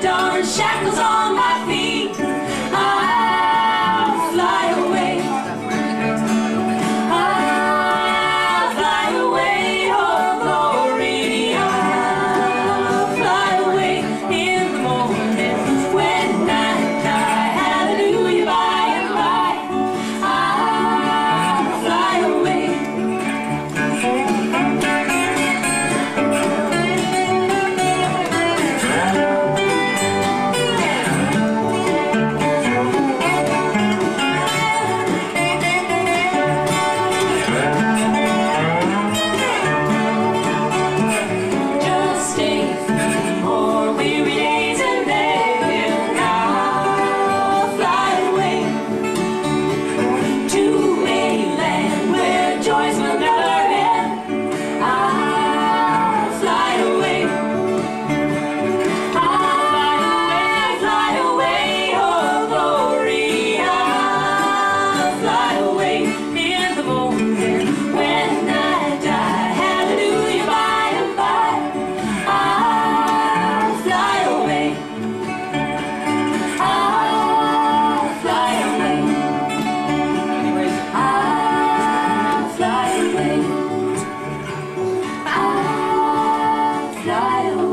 darn shackles on. fly away.